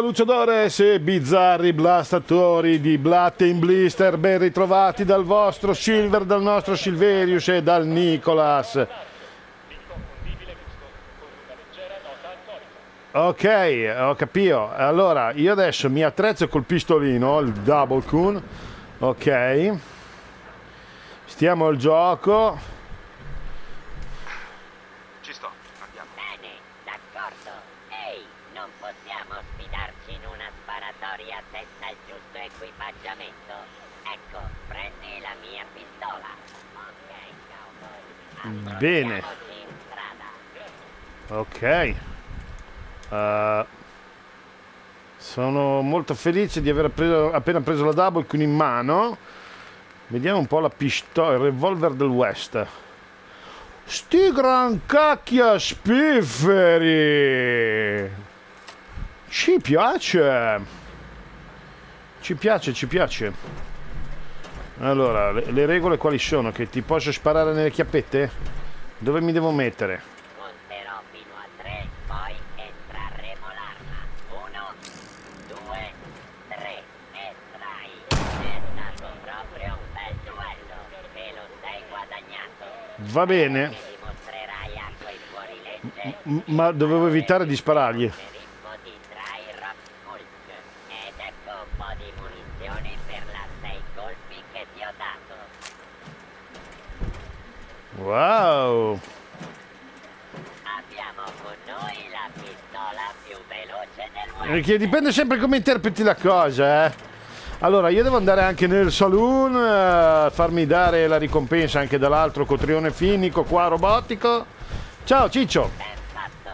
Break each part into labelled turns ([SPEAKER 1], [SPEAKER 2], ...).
[SPEAKER 1] Luciadores e bizzarri blastatori di Blatte in Blister, ben ritrovati dal vostro Silver, dal nostro Silverius e dal Nicolas. Ok, ho capito. Allora, io adesso mi attrezzo col pistolino, il double coon. Ok. Stiamo al gioco.
[SPEAKER 2] Ci sto, andiamo.
[SPEAKER 3] Bene, d'accordo. Ehi, non possiamo sfidarci in una sparatoria senza il giusto equipaggiamento. Ecco, prendi la mia pistola. Ok, cowboy.
[SPEAKER 1] Bene. Ok. Uh, sono molto felice di aver preso- appena preso la double con in mano. Vediamo un po' la pistola, il revolver del West. Sti gran cacchia spifferi! Ci piace! Ci piace, ci piace. Allora, le, le regole quali sono? Che ti posso sparare nelle chiappette? Dove mi devo mettere?
[SPEAKER 3] Conterò fino a tre, poi estrarremo l'arma. Uno, due, tre. Estrai. È stato proprio un bel duello. Te lo sei guadagnato.
[SPEAKER 1] Va bene. Ma dovevo evitare di sparargli.
[SPEAKER 3] il ritmo di Dry Rock Hulk. Ed ecco un po' di munizioni per la sei colpi che ti ho dato.
[SPEAKER 1] Wow!
[SPEAKER 3] Abbiamo con noi la pistola più veloce del mondo.
[SPEAKER 1] Perché dipende sempre come interpreti la cosa, eh. Allora, io devo andare anche nel saloon, eh, farmi dare la ricompensa anche dall'altro cotrione finico qua robotico. Ciao Ciccio!
[SPEAKER 3] Ben fatto.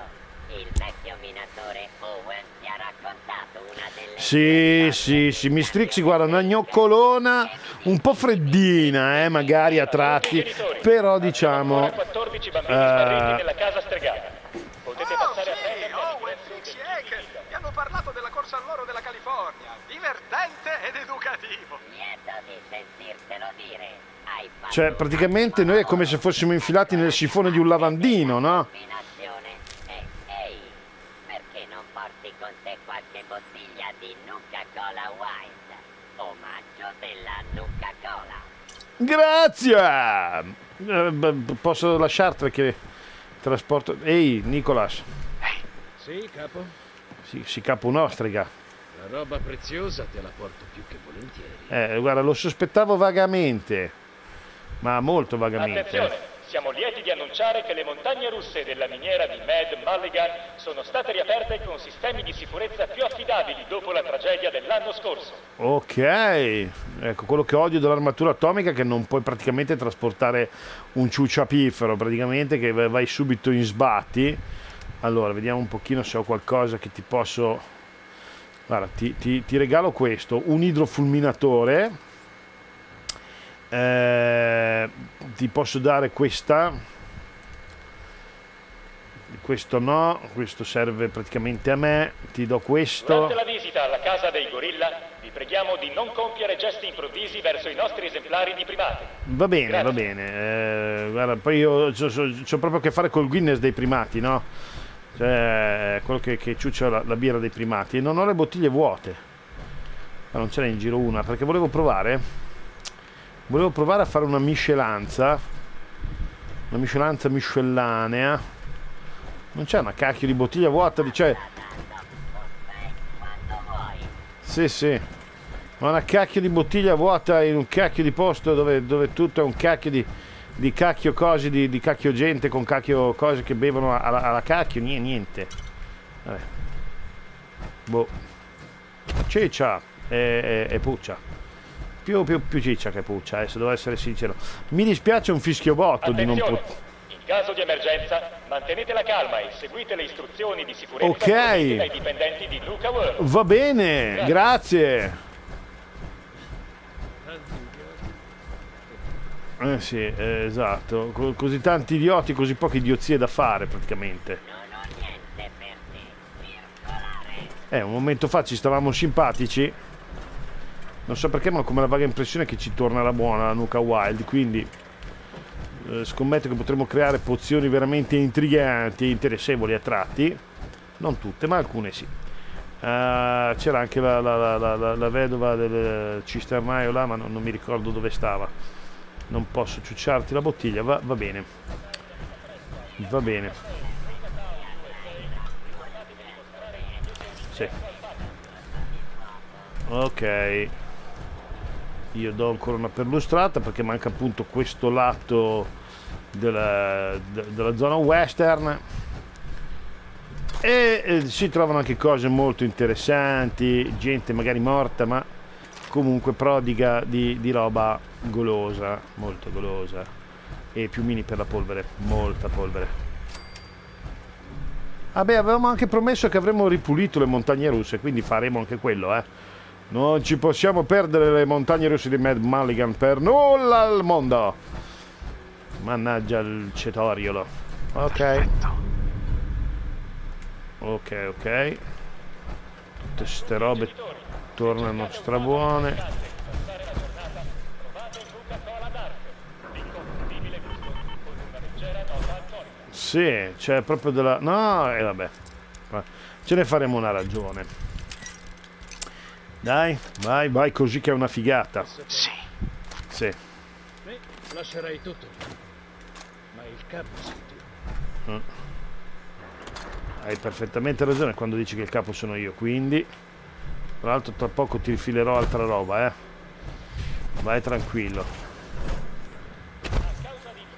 [SPEAKER 3] Il vecchio minatore Owen ti ha raccontato
[SPEAKER 1] Sì, sì, sì, Mistrixi, guarda, una gnoccolona un po' freddina, eh, magari a tratti, però diciamo...
[SPEAKER 4] 14 bambini
[SPEAKER 1] eh,
[SPEAKER 4] smarriti nella casa stregata. Potete
[SPEAKER 2] Oh,
[SPEAKER 4] passare a
[SPEAKER 2] sì,
[SPEAKER 4] prenderli a
[SPEAKER 2] Owen, Fixie Haken mi hanno parlato della corsa all'oro della California. Divertente ed educativo.
[SPEAKER 3] lieto di sentirtelo dire. Hai fatto
[SPEAKER 1] Cioè, praticamente noi è come se fossimo infilati nel sifone di un lavandino, no?
[SPEAKER 3] combinazione. E ehi, perché non porti con te qualche bottiglia di Nuka Cola Wild? Omaggio della Nuka Cola.
[SPEAKER 1] Grazie! Eh, posso lasciarti perché trasporto... Ehi, Nicolas,
[SPEAKER 5] Sì, capo.
[SPEAKER 1] si, si capa un'ostrica.
[SPEAKER 5] La roba preziosa te la porto più che volentieri.
[SPEAKER 1] Eh, guarda, lo sospettavo vagamente, ma molto vagamente.
[SPEAKER 4] Attenzione, siamo lieti di annunciare che le montagne russe della miniera di Mad Mulligan sono state riaperte con sistemi di sicurezza più affidabili dopo la tragedia dell'anno scorso.
[SPEAKER 1] Ok, ecco quello che odio dell'armatura atomica è che non puoi praticamente trasportare un ciucciapifero, praticamente che vai subito in sbatti. Allora, vediamo un pochino se ho qualcosa che ti posso... Guarda, ti, ti- ti regalo questo, un idrofulminatore. Eh, ti posso dare questa. Questo no, questo serve praticamente a me. Ti do questo.
[SPEAKER 4] Durante la visita alla casa dei gorilla, vi preghiamo di non compiere gesti improvvisi verso i nostri esemplari di primati.
[SPEAKER 1] Va bene,
[SPEAKER 4] Grazie.
[SPEAKER 1] va bene. Eh, guarda, poi io ho proprio a che fare col Guinness dei primati, no? Cioè, quello che, che ciuccia la, la birra dei primati. E non ho le bottiglie vuote. Ma non ce n'è in giro una, perché volevo provare. Volevo provare a fare una miscelanza. Una miscelanza miscellanea. Non c'è una cacchio di bottiglia vuota, di- cioè... Sì, sì. Ma una cacchio di bottiglia vuota in un cacchio di posto dove, dove tutto è un cacchio di, di cacchio cose, di, di cacchio gente con cacchio cose che bevono alla, alla cacchio, niente. niente. Vabbè. Boh. Ciccia e, e- e puccia. Più, più, più ciccia che puccia, eh, se devo essere sincero. Mi dispiace un fischio botto di non
[SPEAKER 4] Attenzione,
[SPEAKER 1] poter...
[SPEAKER 4] in caso di emergenza, mantenete la calma e seguite le istruzioni di sicurezza
[SPEAKER 1] Ok.
[SPEAKER 4] fornite dai dipendenti di Luca World.
[SPEAKER 1] Va bene, grazie. Eh sì, eh, esatto. Co- così tanti idioti, così poche idiozie da fare praticamente.
[SPEAKER 3] Non ho niente per te. Circolare.
[SPEAKER 1] Eh, un momento fa ci stavamo simpatici. Non so perché, ma ho come la vaga impressione che ci torna la buona la Nuka Wild. Quindi eh, scommetto che potremo creare pozioni veramente intriganti e interessevoli a tratti. Non tutte, ma alcune sì. Eh, c'era anche la, la- la- la- vedova del cisternaio là, ma non, non mi ricordo dove stava. Non posso ciucciarti la bottiglia, va, va bene. Va bene. Sì. Ok. Io do ancora una perlustrata perché manca appunto questo lato della, de- della zona western e eh, si trovano anche cose molto interessanti, gente magari morta ma comunque prodiga di, di roba golosa, molto golosa e piumini per la polvere, molta polvere. Vabbè, avevamo anche promesso che avremmo ripulito le montagne russe, quindi faremo anche quello, eh. Non ci possiamo perdere le montagne russe di Mad Mulligan per nulla al mondo. Mannaggia il cetoriolo. Ok. Ok, ok. Tutte ste robe tornano strabuone. Sì, c'è proprio della... No, e vabbè. Ma Ce ne faremo una ragione. Dai, vai, vai così che è una figata.
[SPEAKER 2] Sì.
[SPEAKER 1] Sì.
[SPEAKER 5] Beh, lascerei tutto. Ma il capo sei tu.
[SPEAKER 1] Hai perfettamente ragione quando dici che il capo sono io, quindi... Tra l'altro tra poco ti rifilerò altra roba, eh. Vai tranquillo.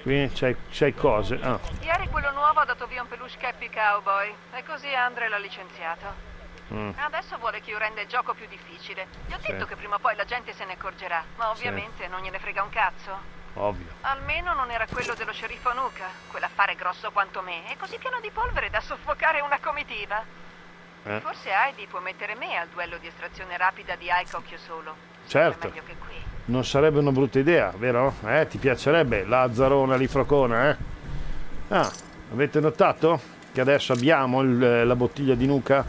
[SPEAKER 1] Qui c'hai, c'hai cose. Ah,
[SPEAKER 6] Ieri quello nuovo ha dato via un peluche Cappy Cowboy e così Andre l'ha licenziato.
[SPEAKER 1] Mm,
[SPEAKER 6] Adesso vuole che io renda il gioco più difficile. Gli ho
[SPEAKER 1] Sì.
[SPEAKER 6] detto che prima o poi la gente se ne accorgerà, ma ovviamente non gliene frega un cazzo.
[SPEAKER 1] ovvio.
[SPEAKER 6] Almeno non era quello dello sceriffo Nuka, quell'affare grosso quanto me e così pieno di polvere da soffocare una comitiva.
[SPEAKER 1] Eh.
[SPEAKER 6] Forse Heidi può mettere me al duello di estrazione rapida di Ike a occhio solo.
[SPEAKER 1] Certo.
[SPEAKER 6] È meglio che qui.
[SPEAKER 1] Non sarebbe una brutta idea, vero? Eh, ti piacerebbe Lazzarona lì frocona, eh? Ah, avete notato che adesso abbiamo il- la bottiglia di Nuca?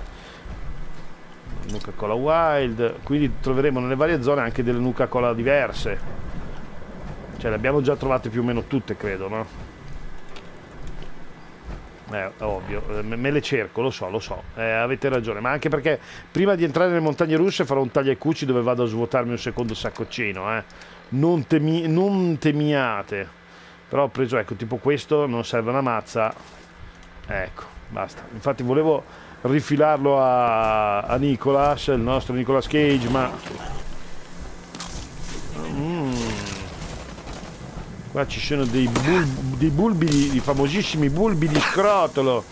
[SPEAKER 1] Nuca Cola Wild, quindi troveremo nelle varie zone anche delle Nuca Cola diverse. Cioè, le abbiamo già trovate più o meno tutte, credo, no? Eh, ovvio, eh, me le cerco, lo so, lo so, eh, avete ragione, ma anche perché prima di entrare nelle montagne russe farò un taglia e cuci dove vado a svuotarmi un secondo sacconcino, eh. Non, temi- non temiate. Però ho preso, ecco, tipo questo non serve una mazza. Ecco, basta. Infatti volevo rifilarlo a, a Nicolas, il nostro Nicolas Cage, ma... Mm. Qua ci sono dei, bul- dei bulbi, di famosissimi bulbi di scrotolo.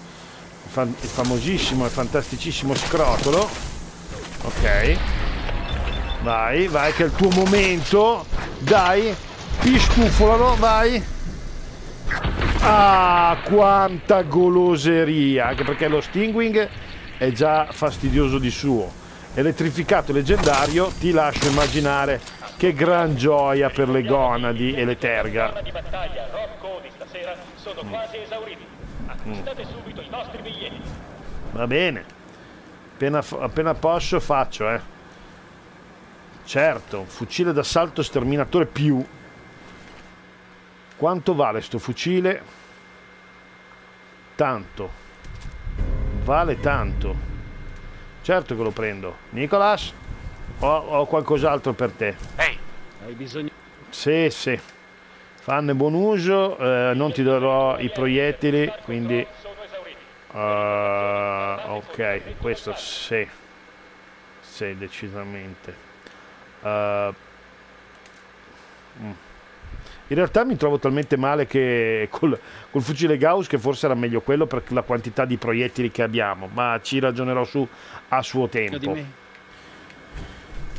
[SPEAKER 1] Il, fan- il famosissimo e fantasticissimo scrotolo. Ok. Vai, vai, che è il tuo momento. Dai, pistufolalo, vai. Ah, quanta goloseria! Anche perché lo Stingwing è già fastidioso di suo. Elettrificato leggendario, ti lascio immaginare che gran gioia per le gonadi e le terga.
[SPEAKER 4] Biglietti.
[SPEAKER 1] Va bene. Appena, appena posso faccio, eh. Certo, fucile d'assalto sterminatore più. Quanto vale sto fucile? Tanto. Vale tanto. Certo che lo prendo. Nicolas? Ho, ho qualcos'altro per te.
[SPEAKER 2] Ehi,
[SPEAKER 5] Hai bisogno...
[SPEAKER 1] Sì, sì. Fanne buon uso, eh, non ti darò i proiettili, quindi... Uh, ok, questo sì, sì, decisamente. Uh, mm. In realtà mi trovo talmente male che col, col fucile Gauss che forse era meglio quello per la quantità di proiettili che abbiamo, ma ci ragionerò su a suo tempo.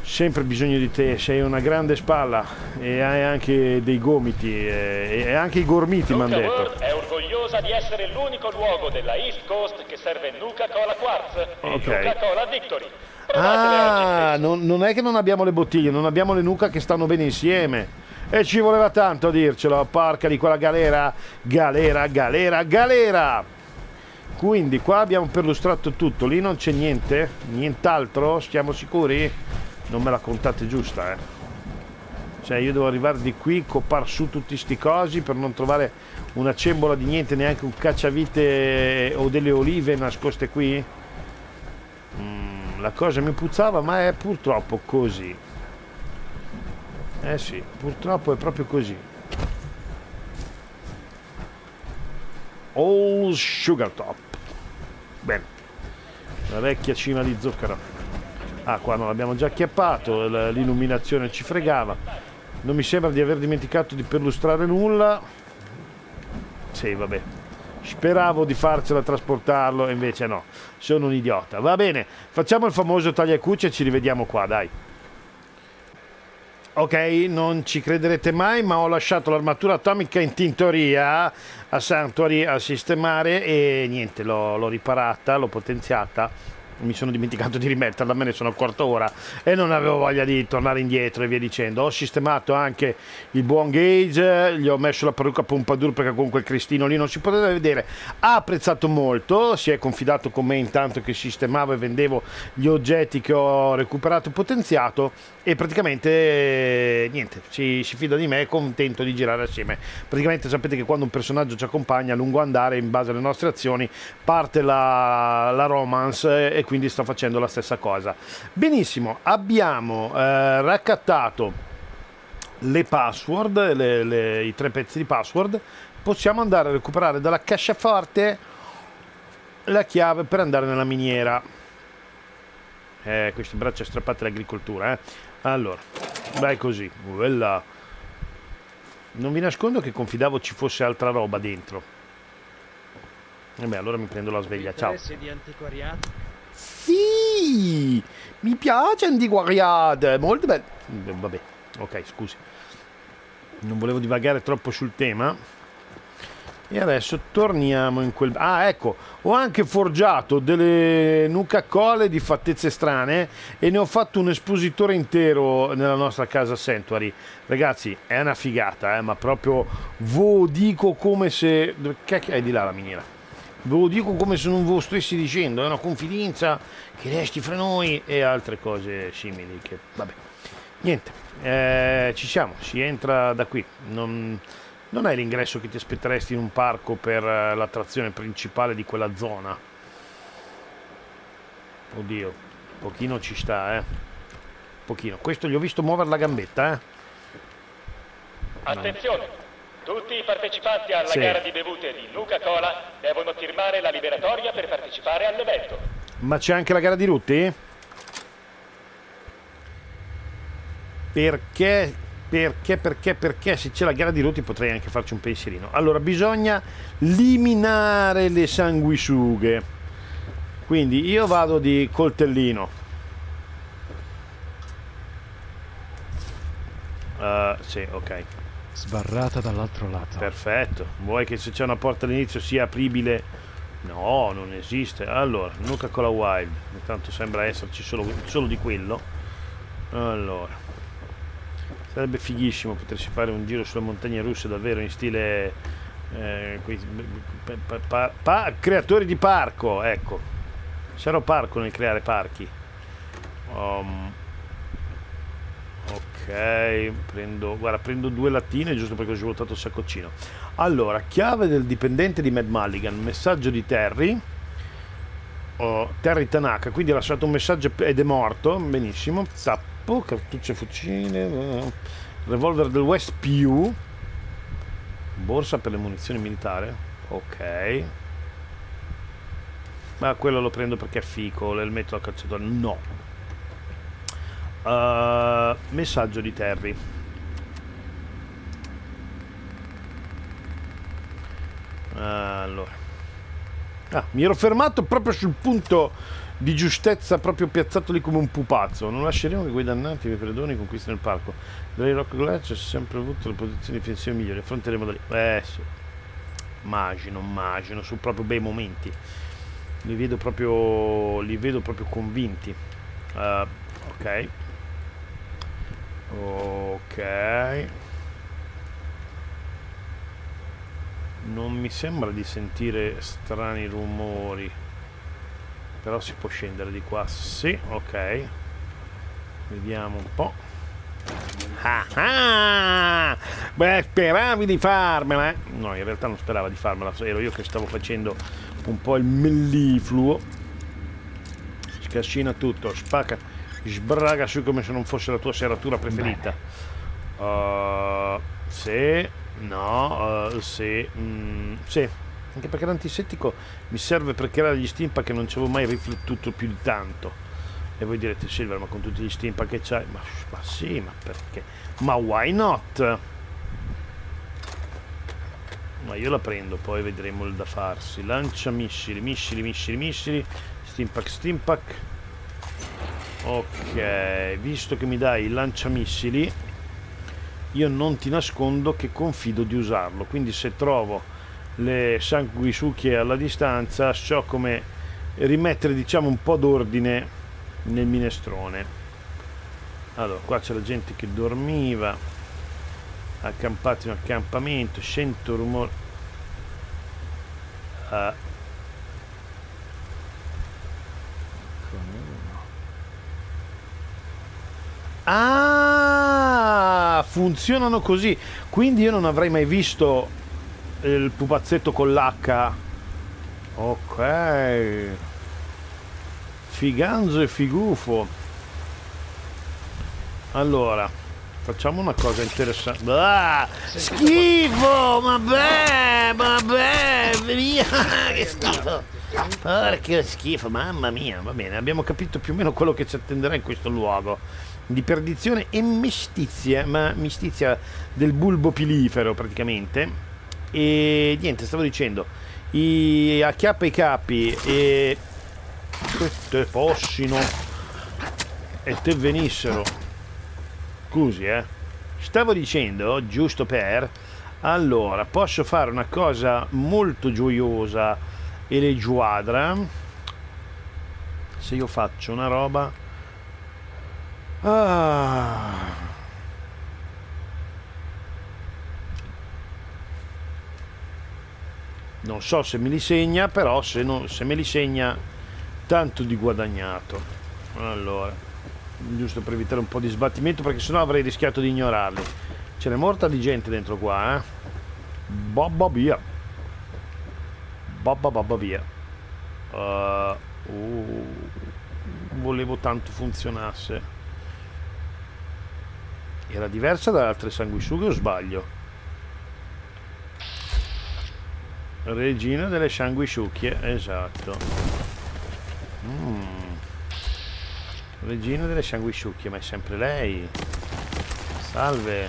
[SPEAKER 1] Sempre bisogno di te, sei una grande spalla e hai anche dei gomiti e, e anche i gormiti mi hanno detto.
[SPEAKER 4] World è orgogliosa di essere l'unico luogo della East Coast che serve Nuka Cola Quartz e
[SPEAKER 1] Ok.
[SPEAKER 4] Nuka Cola Victory. Provatele
[SPEAKER 1] Ah, non, non è che non abbiamo le bottiglie, non abbiamo le nuca che stanno bene insieme. E ci voleva tanto a dircelo, porca di quella galera, galera, galera, galera. Quindi qua abbiamo perlustrato tutto, lì non c'è niente, nient'altro, siamo sicuri? Non me la contate giusta, eh. Cioè io devo arrivare di qui, copar su tutti sti cosi per non trovare una cembola di niente, neanche un cacciavite o delle olive nascoste qui? Mm, la cosa mi puzzava, ma è purtroppo così. Eh sì, purtroppo è proprio così. All Sugar Top. Bene. La vecchia cima di zucchero. Ah, qua non l'abbiamo già acchiappato, l'illuminazione ci fregava. Non mi sembra di aver dimenticato di perlustrare nulla. Sì, vabbè. Speravo di farcela trasportarlo, invece no. Sono un idiota. Va bene, facciamo il famoso tagliacucci e ci rivediamo qua, dai. Ok, non ci crederete mai, ma ho lasciato l'armatura atomica in tintoria a Sanctuary a sistemare e niente, l'ho, l'ho riparata, l'ho potenziata. Mi sono dimenticato di rimetterla, me ne sono accorto ora e non avevo voglia di tornare indietro e via dicendo. Ho sistemato anche il buon gauge, gli ho messo la parrucca pompadour perché comunque il cristino lì non si poteva vedere. Ha apprezzato molto, si è confidato con me intanto che sistemavo e vendevo gli oggetti che ho recuperato potenziato e praticamente eh, niente, si, si fida di me, è contento di girare assieme. Praticamente sapete che quando un personaggio ci accompagna a lungo andare in base alle nostre azioni parte la, la romance e quindi sta facendo la stessa cosa. Benissimo, abbiamo eh, raccattato le password, le- le- i tre pezzi di password, possiamo andare a recuperare dalla cassaforte la chiave per andare nella miniera. Eh, queste braccia strappate all'agricoltura, eh. Allora, vai così. Quella. Non vi nascondo che confidavo ci fosse altra roba dentro. E beh, allora mi prendo la sveglia. Ciao. Sì, mi piace Antiquariate, molto bello. Eh, Vabbè, ok, scusi. Non volevo divagare troppo sul tema. E adesso torniamo in quel... Ah, ecco, ho anche forgiato delle nuca-cole di fattezze strane e ne ho fatto un espositore intero nella nostra casa Sanctuary. Ragazzi, è una figata, eh, ma proprio ve lo dico come se... Cacchio è di là la miniera? Ve lo dico come se non ve lo stessi dicendo, è una confidenza che resti fra noi e altre cose simili che, vabbè. Niente, eh, ci siamo, si entra da qui. Non, non è l'ingresso che ti aspetteresti in un parco per eh, l'attrazione principale di quella zona. Oddio, pochino ci sta, eh. Pochino. Questo gli ho visto muovere la gambetta, eh.
[SPEAKER 4] Attenzione! Tutti i partecipanti alla
[SPEAKER 1] Sì.
[SPEAKER 4] gara di bevute di Nuca Cola devono firmare la liberatoria per partecipare all'evento.
[SPEAKER 1] Ma c'è anche la gara di Rutti? Perché, perché, perché, perché se c'è la gara di Rutti potrei anche farci un pensierino. Allora, bisogna eliminare le sanguisughe. Quindi io vado di coltellino. Uh, sì, ok.
[SPEAKER 7] Sbarrata dall'altro lato.
[SPEAKER 1] Perfetto. Vuoi che se c'è una porta all'inizio sia apribile? No, non esiste. Allora, Nuka Cola Wild. Intanto sembra esserci solo, solo di quello. Allora. Sarebbe fighissimo potersi fare un giro sulle montagne russe davvero in stile... eh, quei- pa- pa- pa- creatori di parco, ecco. Sarò parco nel creare parchi. Um, Ok, prendo, guarda, prendo due lattine giusto perché ho svuotato il saccocino. Allora, chiave del dipendente di Mad Mulligan, messaggio di Terry. Oh, Terry Tanaka, quindi ha lasciato un messaggio ed è morto. Benissimo. Tappo, cartucce fucile, revolver del West Pew. Borsa per le munizioni militari. Ok. Ma quello lo prendo perché è fico, il metodo calciatore. No. Uh, messaggio di Terry. Allora. Ah, mi ero fermato proprio sul punto di giustezza, proprio piazzato lì come un pupazzo. Non lasceremo che quei dannati i predoni conquistino il parco. Dai Rock Glass ha sempre avuto le posizioni difensive migliori. Affronteremo da lì. Eh sì. Immagino, immagino, sono proprio bei momenti. Li vedo proprio, li vedo proprio convinti. Uh, ok. Ok. Non mi sembra di sentire strani rumori. Però si può scendere di qua. Sì, ok. Vediamo un po'. Ah, ah! Beh, speravi di farmela? eh? No, in realtà non sperava di farmela. Ero io che stavo facendo un po' il mellifluo. cascina tutto, spacca, sbraga su come se non fosse la tua serratura preferita. Uh, sì, no, uh, sì, mm, sì. Anche perché l'antisettico mi serve per creare gli steampack che non ci avevo mai riflettuto più di tanto. E voi direte, Silver, ma con tutti gli steampack che c'hai? Ma, ma sì, ma perché? Ma why not? Ma io la prendo, poi vedremo il da farsi. Lancia missili, missili, missili, missili. Steampack, steampack. Ok, visto che mi dai il lanciamissili, io non ti nascondo che confido di usarlo. Quindi se trovo le sanguisucchie alla distanza, so come rimettere diciamo un po' d'ordine nel minestrone. Allora, qua c'è la gente che dormiva, accampati in accampamento, sento rumore. Uh, Ah, funzionano così. Quindi io non avrei mai visto il pupazzetto con l'H. Ok. Figanzo e figufo. Allora, facciamo una cosa interessante. Ah, schifo! Vabbè, vabbè, via, che schifo. Porca schifo, mamma mia, va bene, abbiamo capito più o meno quello che ci attenderà in questo luogo di perdizione e mestizia, ma mestizia del bulbo pilifero praticamente. E niente, stavo dicendo, i acchiappa i capi e che te possino e te venissero. Scusi, eh. Stavo dicendo, giusto per, allora, posso fare una cosa molto gioiosa e leggiadra se io faccio una roba Ah. Non so se me li segna, però se, non, se me li segna tanto di guadagnato. Allora, giusto per evitare un po' di sbattimento perché sennò avrei rischiato di ignorarli. Ce n'è morta di gente dentro qua, eh? Babba via. Babba babba via. Uh, uh, volevo tanto funzionasse. Era diversa dalle altre sanguisughe o sbaglio? Regina delle sanguisucchie, esatto. Mm. Regina delle sanguisucchie, ma è sempre lei. Salve.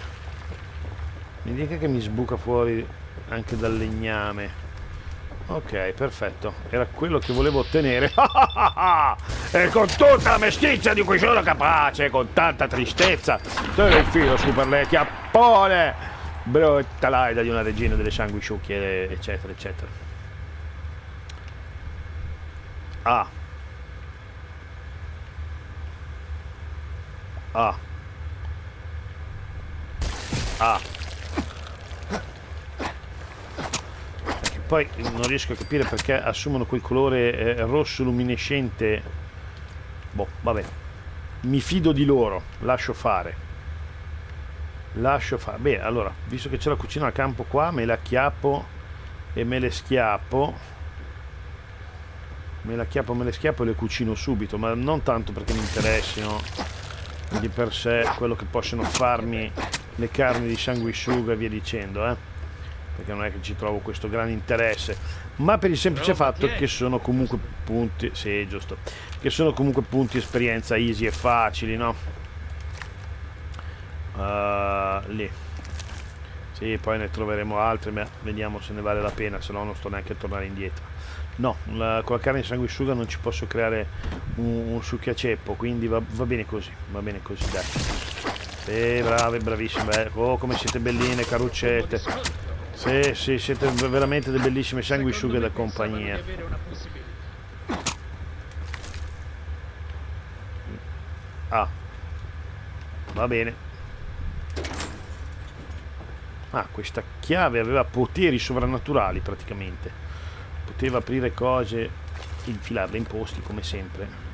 [SPEAKER 1] Mi dica che mi sbuca fuori anche dal legname. Ok, perfetto. Era quello che volevo ottenere. e con tutta la mestizia di cui sono capace, con tanta tristezza, te ne infilo su per le chiappone. Brutta laida di una regina delle sanguisciucchie, eccetera, eccetera. Ah. Ah. Ah. poi non riesco a capire perché assumono quel colore eh, rosso luminescente. Boh vabbè. Mi fido di loro lascio fare. Lascio fare. Beh allora visto che c'è la cucina a campo qua me la acchiappo e me le schiappo. Me la acchiappo me le schiappo e le cucino subito ma non tanto perché mi interessino di per sé quello che possono farmi le carni di sanguisuga e via dicendo eh perché non è che ci trovo questo gran interesse, ma per il semplice fatto che sono comunque punti, sì giusto, che sono comunque punti esperienza easy e facili, no? Uh, lì. Sì, poi ne troveremo altre, ma vediamo se ne vale la pena, se no non sto neanche a tornare indietro. No, la, con la carne di sanguisuga non ci posso creare un, un succhiaceppo, quindi va, va, bene così, va bene così, dai. Sì, brave, bravissime, oh come siete belline, caruccette. Sì, sì, siete veramente delle bellissime sanguisughe da compagnia. Ah. Va bene. Ah, questa chiave aveva poteri sovrannaturali praticamente. Poteva aprire cose, infilarle in posti come sempre.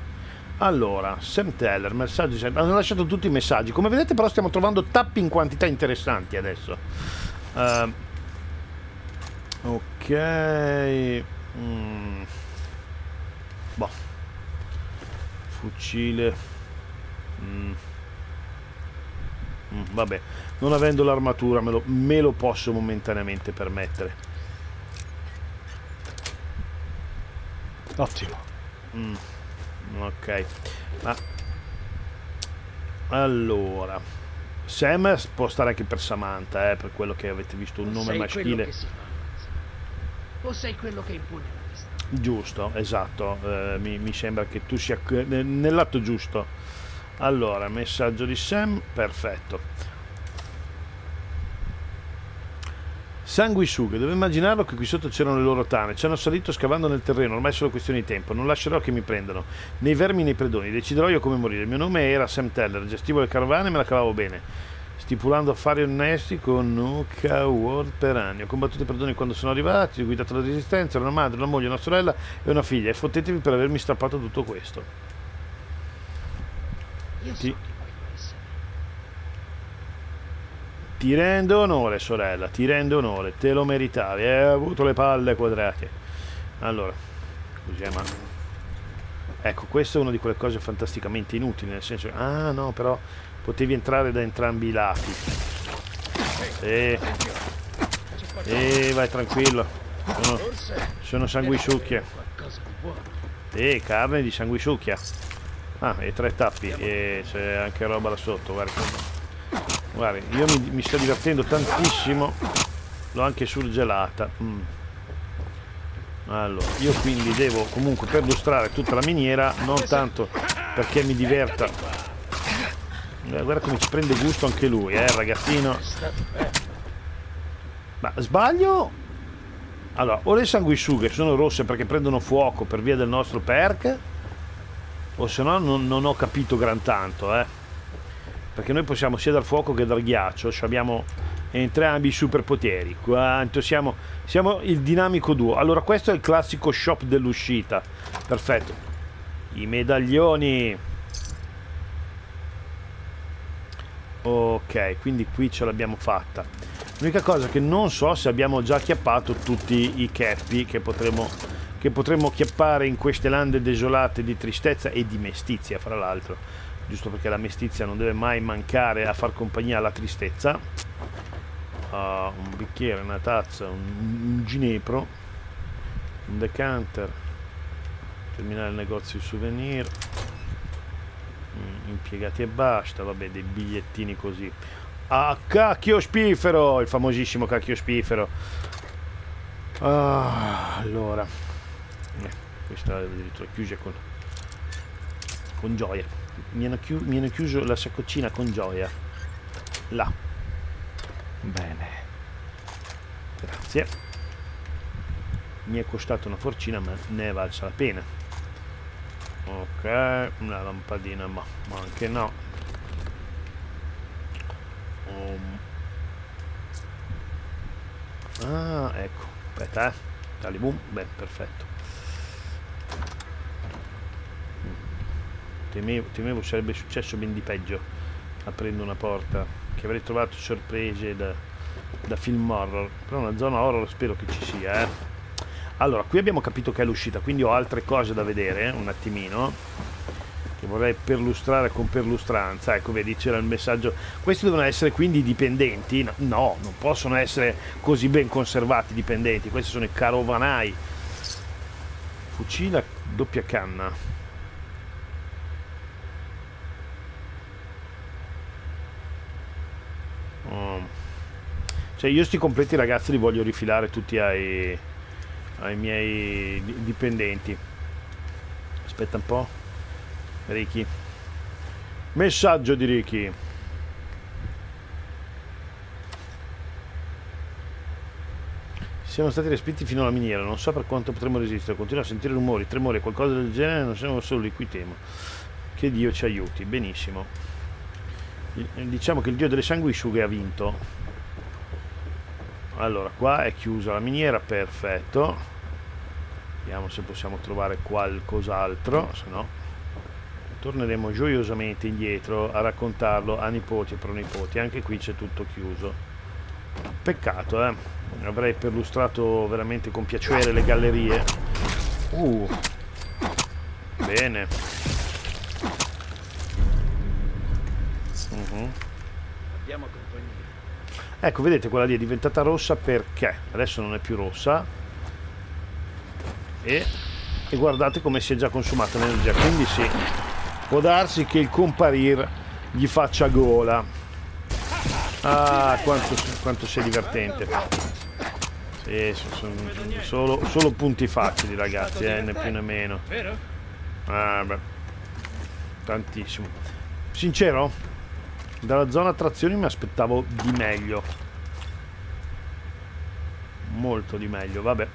[SPEAKER 1] Allora, Sam Teller, messaggi, hanno lasciato tutti i messaggi. Come vedete però stiamo trovando tappi in quantità interessanti adesso. Uh, ok mm. boh fucile Mm. Mm, vabbè non avendo l'armatura me lo, me lo posso momentaneamente permettere
[SPEAKER 7] Ottimo.
[SPEAKER 1] Mm, ok ma allora Sam può stare anche per Samantha eh, per quello che avete visto un
[SPEAKER 5] O
[SPEAKER 1] nome maschile
[SPEAKER 5] quello che si fa. O sei quello che impugna la pistola.
[SPEAKER 1] Giusto, esatto, eh, mi, mi sembra che tu sia ne- nell'atto giusto. Allora, messaggio di Sam, perfetto. Sanguisughe, devo immaginarlo che qui sotto c'erano le loro tane, ci hanno salito scavando nel terreno, ormai è solo questione di tempo, non lascerò che mi prendano, nei vermi nei predoni, deciderò io come morire. Il mio nome era Sam Teller, gestivo le carovane e me la cavavo bene, stipulando affari onesti con Nuka World per anni. Ho combattuto i predoni quando sono arrivati, ho guidato la resistenza, una madre, una moglie, una sorella e una figlia, e fottetevi per avermi strappato tutto questo.
[SPEAKER 5] Io so
[SPEAKER 1] Ti-
[SPEAKER 5] chi voglio essere.
[SPEAKER 1] Ti rendo onore, sorella, ti rendo onore, te lo meritavi, hai avuto le palle quadrate. Allora, cos'è ma... Ecco, questa è una di quelle cose fantasticamente inutili, nel senso. Ah, no, però potevi entrare da entrambi i lati. Sì. Sì, vai tranquillo. Sono, sono sanguisucchie. Sì, carne di sanguisucchia. Ah, e tre tappi, e c'è anche roba là sotto, guarda. Guarda, io mi, mi sto divertendo tantissimo. L'ho anche surgelata. Mm. Allora, io quindi devo comunque perlustrare tutta la miniera, non tanto perché mi diverta. Eh, Guarda come ci prende gusto anche lui, eh, ragazzino. Ma sbaglio? Allora, o le sanguisughe sono rosse perché prendono fuoco per via del nostro perk, o se no non, non ho capito gran tanto, eh. Perché noi possiamo sia dal fuoco che dal ghiaccio, cioè abbiamo entrambi i superpoteri. Quanto siamo, siamo il dinamico duo. Allora, questo è il classico shop dell'uscita. Perfetto. I medaglioni. Ok, quindi qui ce l'abbiamo fatta. L'unica cosa che non so se abbiamo già chiappato tutti i cappi che potremo, che potremo chiappare in queste lande desolate di tristezza e di mestizia, fra l'altro. Giusto perché la mestizia non deve mai mancare a far compagnia alla tristezza. Ah, un bicchiere, una tazza, un, un ginepro, un decanter, terminare il negozio di souvenir, mm, impiegati e basta, vabbè, dei bigliettini così. Ah, cacchio spifero, il famosissimo cacchio spifero. Ah, allora, eh, questa è addirittura chiusa con, con gioia. Mi hanno, mi hanno chiuso la saccocina con gioia. Là.
[SPEAKER 7] Bene.
[SPEAKER 1] Grazie. Mi è costato una forcina, ma ne è valsa la pena. Ok, una lampadina, ma, ma anche no. Um. Ah, ecco. Aspetta, eh. Talibum. Beh, perfetto. Temevo, temevo sarebbe successo ben di peggio aprendo una porta che avrei trovato sorprese da, da film horror però una zona horror spero che ci sia eh. allora qui abbiamo capito che è l'uscita quindi ho altre cose da vedere un attimino che vorrei perlustrare con perlustranza. Ecco vedi c'era il messaggio questi devono essere quindi dipendenti? No, no non possono essere così ben conservati dipendenti questi sono i carovanai. Fucile doppia canna Oh. Cioè io sti completi ragazzi li voglio rifilare tutti ai, ai miei di- dipendenti. Aspetta un po'. Ricky. Messaggio di Ricky. Siamo stati respinti fino alla miniera, non so per quanto potremo resistere, continuo a sentire rumori, tremori, qualcosa del genere, non siamo solo qui temo. Che Dio ci aiuti, benissimo. Diciamo che il dio delle sanguisughe ha vinto. Allora, qua è chiusa la miniera, perfetto. Vediamo se possiamo trovare qualcos'altro, se no torneremo gioiosamente indietro a raccontarlo a nipoti e pronipoti. Anche qui c'è tutto chiuso. Peccato, eh. Avrei perlustrato veramente con piacere le gallerie. Uh. Bene.
[SPEAKER 5] Abbiamo compagnia.
[SPEAKER 1] Ecco, vedete, quella lì è diventata rossa perché adesso non è più rossa. E, e guardate come si è già consumata l'energia. Quindi sì, può darsi che il comparir gli faccia gola. Ah, quanto, quanto sei divertente. Sì, so- sono solo, solo punti facili ragazzi, eh, né più né meno. Ah, beh. Tantissimo. Sincero, dalla zona attrazioni mi aspettavo di meglio. Molto di meglio, vabbè.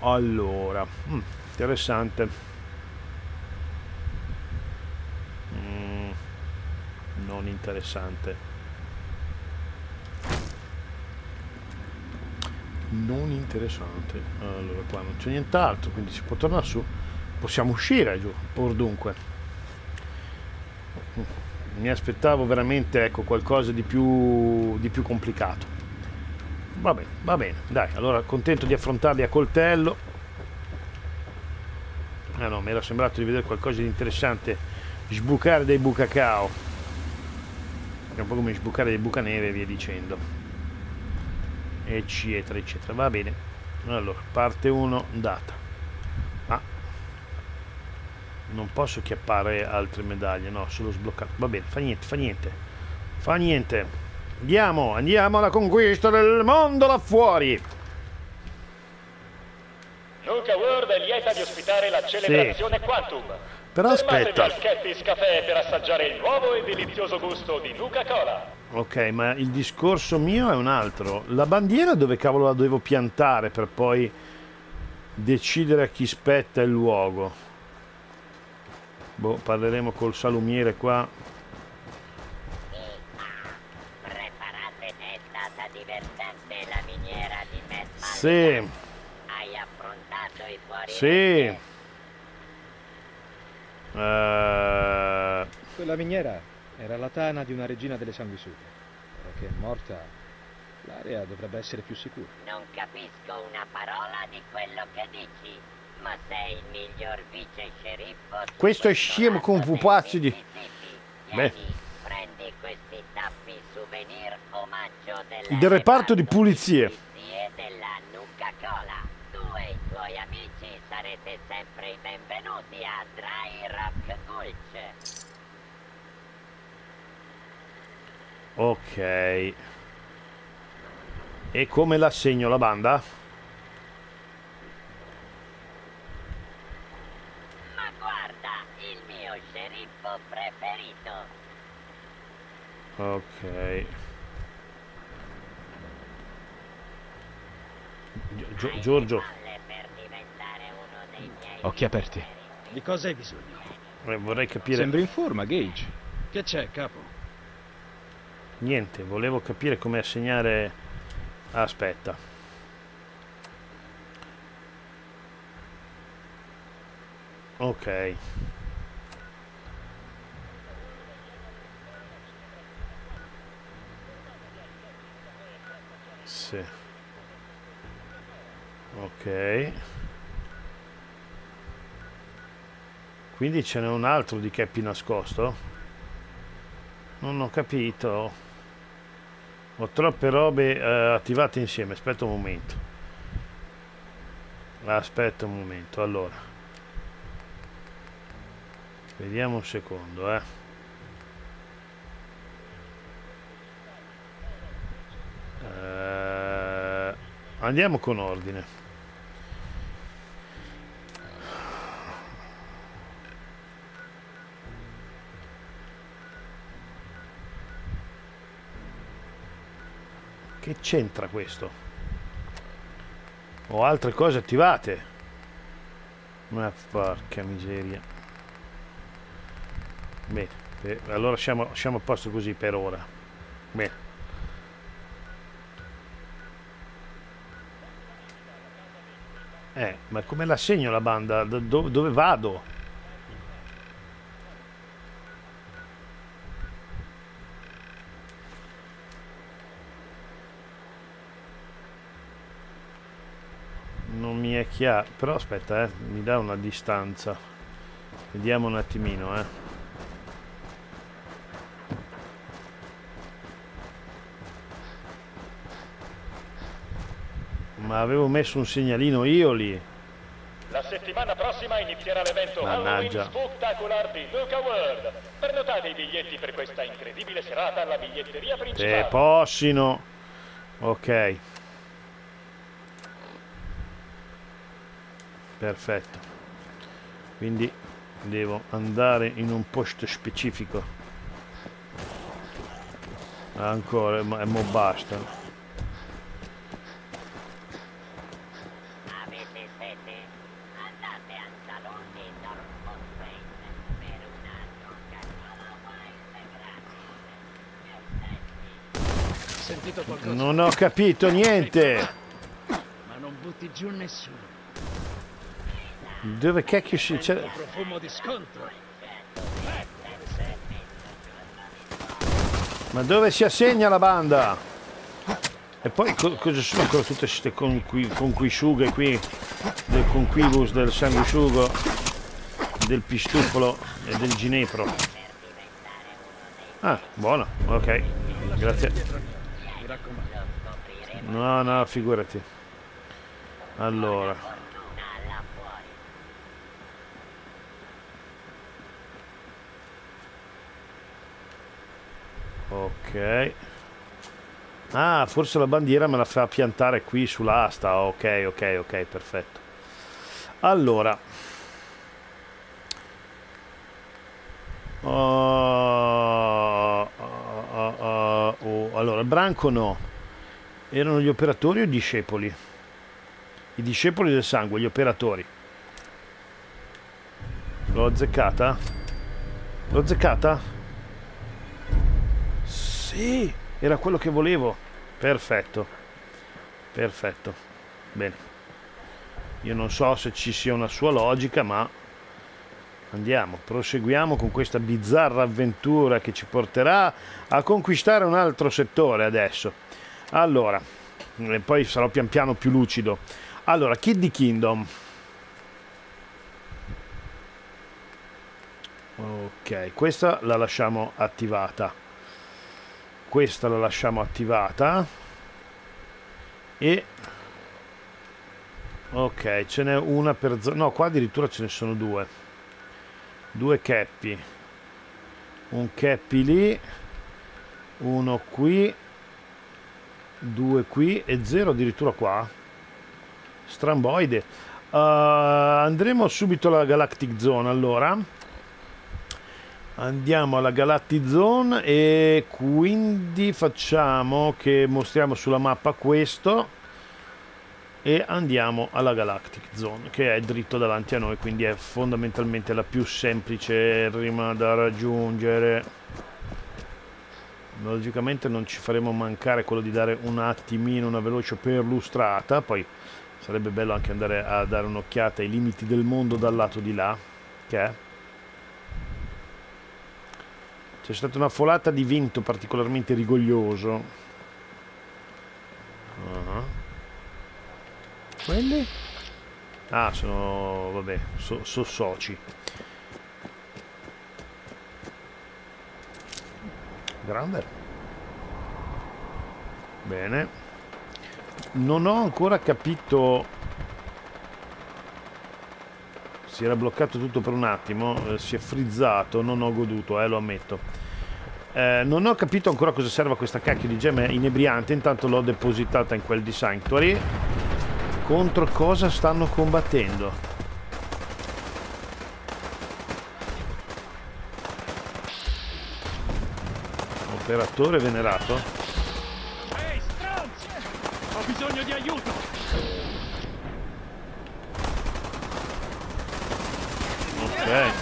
[SPEAKER 1] Allora, mm, interessante. Mm, non interessante. Non interessante. Allora, qua non c'è nient'altro, quindi si può tornare su. Possiamo uscire giù, or dunque. Mi aspettavo veramente ecco, qualcosa di più, di più complicato. Va bene, va bene, dai, allora contento di affrontarli a coltello. Ah no, mi era sembrato di vedere qualcosa di interessante sbucare dei bucacao. È un po' come sbucare dei bucaneve e via dicendo. Eccetera, eccetera. Va bene. Allora, parte 1 data. Non posso chiappare altre medaglie, no, solo sbloccato. Va bene, fa niente, fa niente. Fa niente. Andiamo, andiamo alla conquista del mondo là fuori.
[SPEAKER 4] Nuka World è lieta di ospitare la celebrazione Quantum.
[SPEAKER 1] Però aspetta.
[SPEAKER 4] per assaggiare il nuovo e delizioso gusto di Nuka Cola.
[SPEAKER 1] Ok, ma il discorso mio è un altro. La bandiera dove cavolo la dovevo piantare per poi decidere a chi spetta il luogo? Boh, parleremo col salumiere qua.
[SPEAKER 3] Preparate, è stata divertente la miniera di Mesma.
[SPEAKER 1] Sì,
[SPEAKER 3] Hai affrontato i fuori.
[SPEAKER 1] sì. Eh,
[SPEAKER 7] Quella miniera era la tana di una regina delle sanguisughe. Ora che è morta, l'area dovrebbe essere più sicura.
[SPEAKER 3] Non capisco una parola di quello che dici, ma sei il miglior vice sceriffo.
[SPEAKER 1] Questo è scemo con pupazzi
[SPEAKER 3] del
[SPEAKER 1] di-. Beh.
[SPEAKER 3] Prendi questi tappi souvenir omaggio della
[SPEAKER 1] Del reparto di pulizie.
[SPEAKER 3] della Nuka Cola. Tu e i tuoi amici sarete sempre i benvenuti a Dry Rock Gulch.
[SPEAKER 1] ok. E come la segno la banda?
[SPEAKER 3] Ma guarda, il mio sceriffo preferito.
[SPEAKER 1] Ok. Gio- Giorgio,
[SPEAKER 3] Palle per diventare uno dei miei
[SPEAKER 7] Occhi aperti.
[SPEAKER 5] Di cosa hai bisogno?
[SPEAKER 1] eh, vorrei capire
[SPEAKER 7] Sembri in forma, Gage.
[SPEAKER 5] Che c'è, capo?
[SPEAKER 1] niente, volevo capire come assegnare... Aspetta. Ok. Sì. Ok. Quindi ce n'è un altro di Cappy nascosto? Non ho capito. Ho troppe robe eh, attivate insieme. Aspetta un momento. Aspetta un momento. Allora. Vediamo un secondo, eh. Andiamo con ordine. Che c'entra questo? Ho altre cose attivate. Ma porca miseria. Bene, eh, allora siamo, siamo a posto così per ora. Bene. Eh, ma come la segno la banda? Do- do- dove vado? Non mi è chiaro. Però aspetta, eh, mi dà una distanza. Vediamo un attimino, eh. Avevo messo un segnalino io lì.
[SPEAKER 4] La settimana prossima inizierà l'evento Halloween
[SPEAKER 1] Mannaggia.
[SPEAKER 4] Spectacular di Duca World. Prenotate i biglietti per questa incredibile serata alla biglietteria principale.
[SPEAKER 1] Te possino. Ok. Perfetto. Quindi devo andare in un posto specifico. Ancora, ma mo basta.
[SPEAKER 3] Avete sete? Andate al salone Norfolk Train per una Coca-Cola White gratis.
[SPEAKER 5] Sentito qualcosa?
[SPEAKER 1] Non ho capito niente.
[SPEAKER 5] Ma non butti giù nessuno.
[SPEAKER 1] Dove cacchio si... c'è-
[SPEAKER 5] Profumo di scontro.
[SPEAKER 1] Ma dove si assegna la banda? E poi co- cosa sono ancora tutte queste conqui- conquisciughe qui? Del conquibus, del sanguisugo, del pistufolo e del ginepro. Ah, buono, ok. Grazie. No, no, figurati. Allora. Ok. Ah, forse la bandiera me la fa piantare qui sull'asta. Ok, ok, ok, perfetto. Allora. Oh, oh. Allora, branco no. Erano gli operatori o i discepoli? I discepoli del sangue, gli operatori. L'ho azzeccata? L'ho azzeccata? Sì, era quello che volevo. Perfetto. Perfetto. Bene. Io non so se ci sia una sua logica, ma andiamo, proseguiamo con questa bizzarra avventura che ci porterà a conquistare un altro settore adesso. Allora, e poi sarò pian piano più lucido. Allora, Kiddy Kingdom. Ok, questa la lasciamo attivata. Questa la lasciamo attivata. E ok, ce n'è una per. No, qua addirittura ce ne sono due. Due cappy. Un cappy lì. Uno qui. Due qui e zero addirittura qua. Stramboide. Uh, andremo subito alla Galactic Zone allora. Andiamo alla Galactic Zone e quindi facciamo che mostriamo sulla mappa questo e andiamo alla Galactic Zone che è dritto davanti a noi quindi è fondamentalmente la più semplice rima da raggiungere. Logicamente non ci faremo mancare quello di dare un attimino una veloce perlustrata poi sarebbe bello anche andare a dare un'occhiata ai limiti del mondo dal lato di là che è. C'è stata una folata di vento particolarmente rigoglioso. Ah. Quelli? ah sono vabbè so, so soci. Grande. Bene. Non ho ancora capito si era bloccato tutto per un attimo eh, si è frizzato non ho goduto eh, lo ammetto. Eh, non ho capito ancora cosa serva questa cacchio di gemme inebriante intanto l'ho depositata in quel di Sanctuary contro cosa stanno combattendo. Operatore venerato.
[SPEAKER 5] Ehi, stronzi! Ho bisogno di aiuto!
[SPEAKER 1] ok.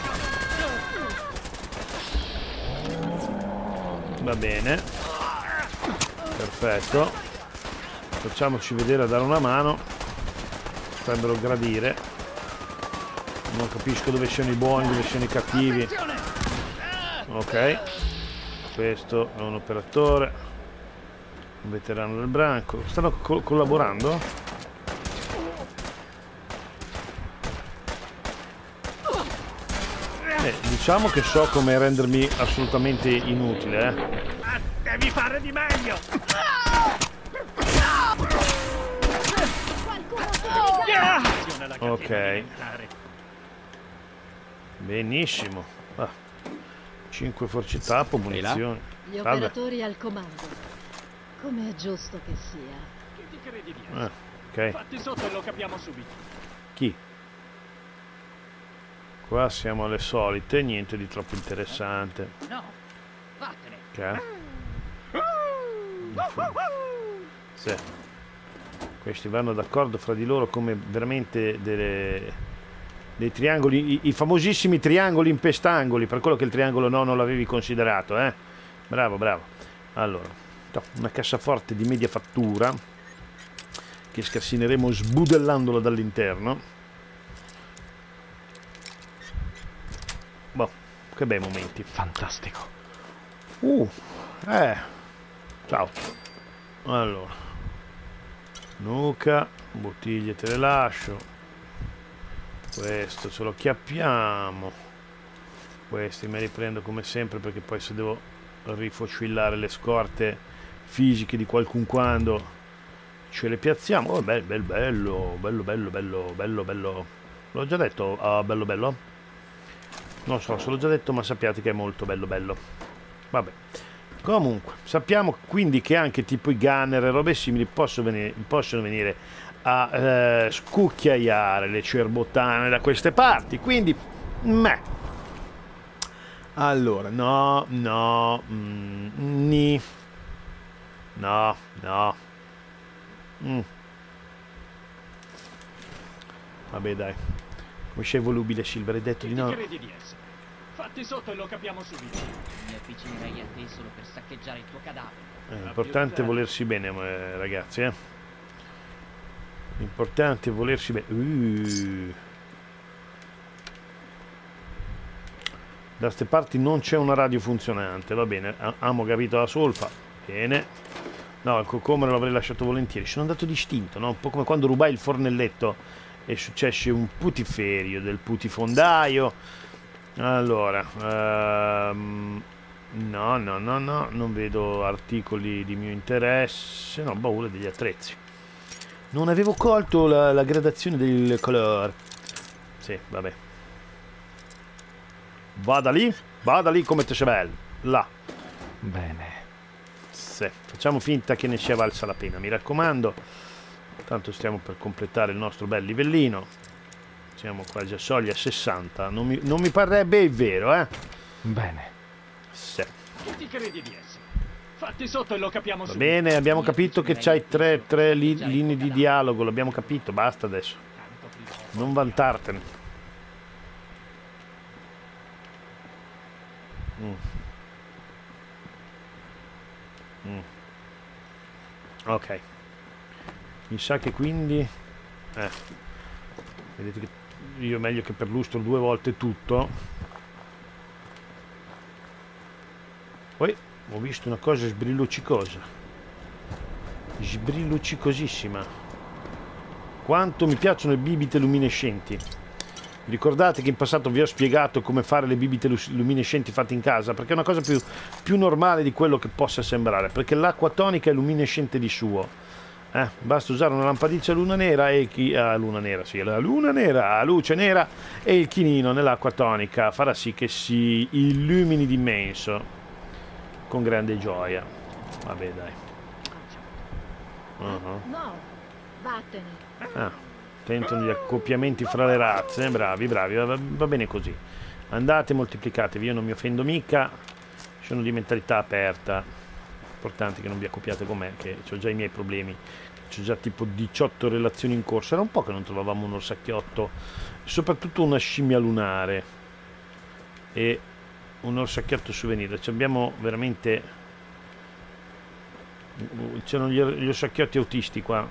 [SPEAKER 1] Va bene. Perfetto. Facciamoci vedere a dare una mano potrebbero gradire. Non capisco dove siano i buoni dove siano i cattivi. Ok. Questo è un operatore. Un veterano del branco. Stanno co- collaborando? Eh, diciamo che so come rendermi assolutamente inutile eh.
[SPEAKER 5] Devi fare di meglio!
[SPEAKER 1] Ok. Benissimo. Ah. 5 force tappo, munizioni.
[SPEAKER 8] Gli
[SPEAKER 1] Salve.
[SPEAKER 8] operatori al comando. Come è giusto che sia.
[SPEAKER 5] Chi ti credi di essere?
[SPEAKER 1] Ah, ok.
[SPEAKER 5] Fatti sotto e lo capiamo subito.
[SPEAKER 1] Chi? Qua siamo alle solite, niente di troppo interessante.
[SPEAKER 9] No, vattene.
[SPEAKER 1] Ok. Sì. Questi vanno d'accordo fra di loro come veramente delle, dei triangoli, i, i famosissimi triangoli impestangoli, per quello che il triangolo no non l'avevi considerato, eh? Bravo, bravo. Allora, una cassaforte di media fattura che scassineremo sbudellandolo dall'interno. Boh, che bei momenti.
[SPEAKER 10] Fantastico.
[SPEAKER 1] Uh, eh. Ciao. Allora. Nuca, bottiglie te le lascio. Questo ce lo chiappiamo. Questi me li prendo come sempre perché poi se devo rifocillare le scorte fisiche di qualcun quando ce le piazziamo. Oh, bel, bel, bello, bello, bello, bello, bello, bello. L'ho già detto, ah, bello, bello? Non so se l'ho già detto, ma sappiate che è molto bello, bello. Vabbè. Comunque, sappiamo quindi che anche tipo i gunner e robe simili possono venire, possono venire a eh, scucchiaiare le cerbottane da queste parti. Quindi, me. Allora, no, no, mm, ni. No, no. Mm. Vabbè, dai. Come sei volubile, Silver, hai detto
[SPEAKER 5] Chi
[SPEAKER 1] di no.
[SPEAKER 5] credi di essere? Fatti sotto e lo capiamo subito.
[SPEAKER 9] Mi avvicinerei a te solo per saccheggiare il tuo cadavere.
[SPEAKER 1] È importante volersi bene, eh, ragazzi, eh. Importante volersi bene. Uh. Da ste parti non c'è una radio funzionante, va bene. Amo capito la solfa. Bene. No, il cocomero l'avrei lasciato volentieri. Sono andato distinto, no? Un po' come quando rubai il fornelletto e successe un putiferio del putifondaio. Allora, ehm, no, no, no, no, non vedo articoli di mio interesse, no, baule degli attrezzi. Non avevo colto la, la gradazione del color. Sì, vabbè. Vada lì, vada lì come te c'è Là.
[SPEAKER 10] Bene.
[SPEAKER 1] Sì, facciamo finta che ne sia valsa la pena, mi raccomando. Tanto stiamo per completare il nostro bel livellino. Siamo quasi a soglia 60. Non mi, non mi parrebbe il vero, eh?
[SPEAKER 10] Bene.
[SPEAKER 1] Sì.
[SPEAKER 5] Chi ti credi di essere? Fatti sotto e lo capiamo
[SPEAKER 1] Va
[SPEAKER 5] subito.
[SPEAKER 1] bene, abbiamo capito che c'hai tre, tre li- linee di dialogo, l'abbiamo capito, basta adesso. Non vantartene. Mm. Mm. Ok. Mi sa che quindi... Eh. Vedete che io meglio che perlustro due volte tutto. Poi ho visto una cosa sbrilluccicosa. Sbrilluccicosissima. Quanto mi piacciono le bibite luminescenti. Ricordate che in passato vi ho spiegato come fare le bibite lu- luminescenti fatte in casa? Perché è una cosa più, più normale di quello che possa sembrare. Perché l'acqua tonica è luminescente di suo. Eh, basta usare una lampadiccia a luna nera e chi a luna nera, sì, la luna nera, a luce nera e il chinino nell'acqua tonica farà sì che si illumini d'immenso con grande gioia. Vabbè, dai. Uh-huh.
[SPEAKER 8] No, vattene.
[SPEAKER 1] Ah, tentano gli accoppiamenti fra le razze, bravi, bravi, va, va bene così. Andate, moltiplicatevi, io non mi offendo mica, sono di mentalità aperta. Importante che non vi accoppiate con me, che ho già i miei problemi. C'ho già tipo 18 relazioni in corso. Era un po' che non trovavamo un orsacchiotto, soprattutto una scimmia lunare e un orsacchiotto souvenir. Ci abbiamo veramente. C'erano gli, gli orsacchiotti autisti qua.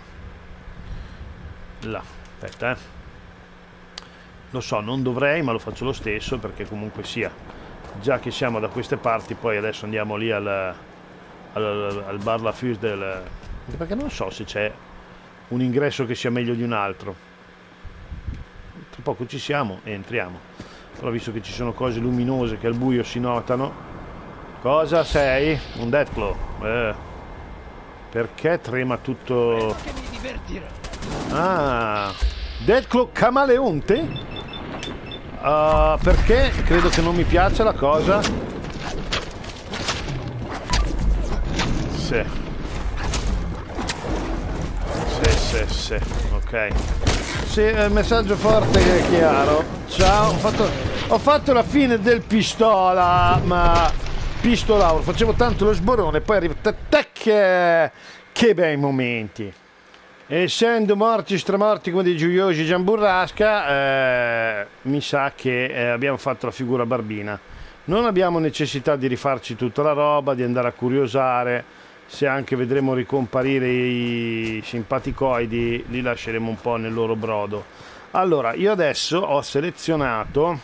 [SPEAKER 1] Là, aspetta, eh. Lo so, non dovrei, ma lo faccio lo stesso perché comunque sia. Già che siamo da queste parti, poi adesso andiamo lì al, al, al bar La Fuse del. Perché non so se c'è un ingresso che sia meglio di un altro. Tra poco ci siamo e entriamo. Però visto che ci sono cose luminose che al buio si notano. Cosa sei? Un Deathclaw. Eh. Perché trema tutto. Ah, Deathclaw camaleonte? Uh, perché credo che non mi piaccia la cosa. Sì. Sì, sì, sì. Ok. Sì, il messaggio forte e chiaro. Ciao, ho fatto, ho fatto la fine del pistola, ma pistolauro, facevo tanto lo sborone, poi arriva tac, che, bei momenti. Essendo morti stramorti come dei gioiosi Gian Burrasca, eh, mi sa che eh, abbiamo fatto la figura barbina. Non abbiamo necessità di rifarci tutta la roba, di andare a curiosare. Se anche vedremo ricomparire i simpaticoidi, li lasceremo un po' nel loro brodo. Allora, io adesso ho selezionato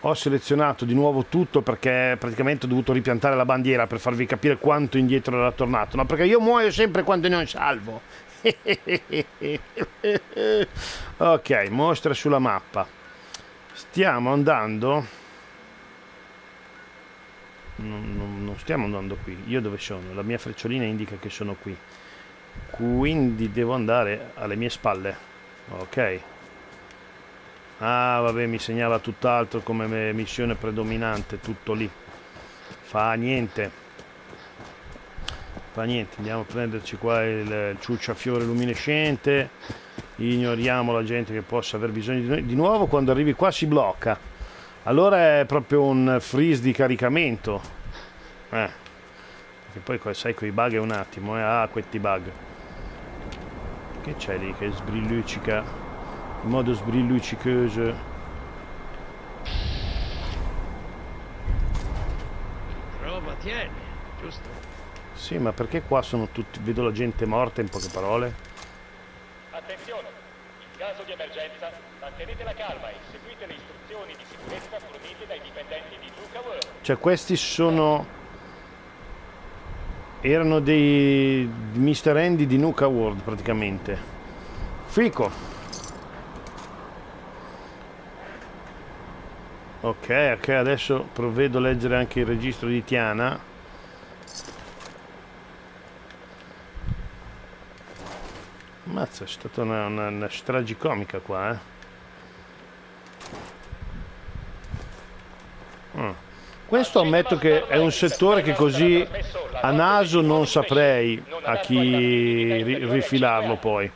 [SPEAKER 1] ho selezionato di nuovo tutto perché praticamente ho dovuto ripiantare la bandiera per farvi capire quanto indietro era tornato. No, perché io muoio sempre quando non salvo. ok, mostra sulla mappa. Stiamo andando. Non, non, non, stiamo andando qui. Io dove sono? La mia frecciolina indica che sono qui. Quindi devo andare alle mie spalle. Ok. Ah, vabbè, mi segnala tutt'altro come missione predominante, tutto lì. Fa niente fa niente andiamo a prenderci qua il, ciucciafiore luminescente ignoriamo la gente che possa aver bisogno di noi di nuovo quando arrivi qua si blocca allora è proprio un freeze di caricamento eh. perché poi sai quei bug è un attimo eh. ah questi bug che c'è lì che sbrilluccica in modo sbrilluccicoso
[SPEAKER 5] prova tieni giusto
[SPEAKER 1] sì, ma perché qua sono tutti... vedo la gente morta in poche parole?
[SPEAKER 4] Attenzione! In caso di emergenza, mantenete la calma e seguite
[SPEAKER 1] Cioè questi sono... erano dei Mr. Andy di Nuka World praticamente. Fico! Ok, ok, adesso provvedo a leggere anche il registro di Tiana. Mazza, è stata una, una, una stragicomica qua, eh. Questo ammetto che è un settore che così a naso non saprei a chi ri rifilarlo poi.